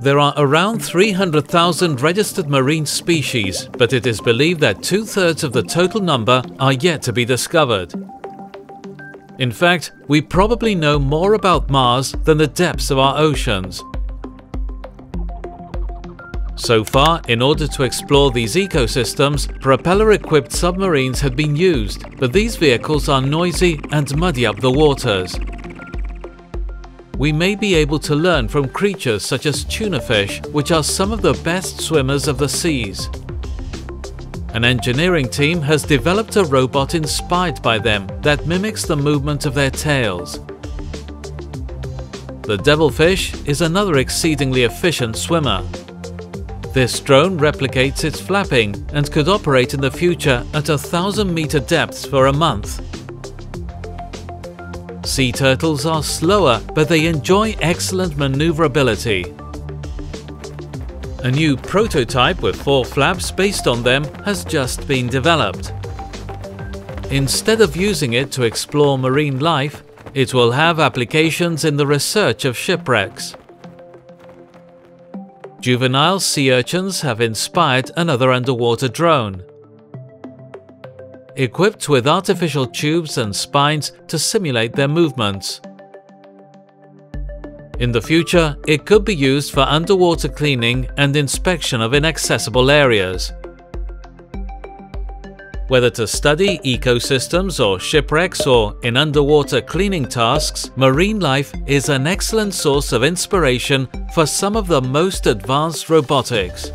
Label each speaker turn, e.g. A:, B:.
A: There are around 300,000 registered marine species, but it is believed that two-thirds of the total number are yet to be discovered. In fact, we probably know more about Mars than the depths of our oceans. So far, in order to explore these ecosystems, propeller-equipped submarines have been used, but these vehicles are noisy and muddy up the waters we may be able to learn from creatures such as tuna fish, which are some of the best swimmers of the seas. An engineering team has developed a robot inspired by them that mimics the movement of their tails. The devilfish is another exceedingly efficient swimmer. This drone replicates its flapping and could operate in the future at a thousand meter depths for a month. Sea turtles are slower, but they enjoy excellent maneuverability. A new prototype with four flaps based on them has just been developed. Instead of using it to explore marine life, it will have applications in the research of shipwrecks. Juvenile sea urchins have inspired another underwater drone equipped with artificial tubes and spines to simulate their movements. In the future, it could be used for underwater cleaning and inspection of inaccessible areas. Whether to study ecosystems or shipwrecks or in underwater cleaning tasks, marine life is an excellent source of inspiration for some of the most advanced robotics.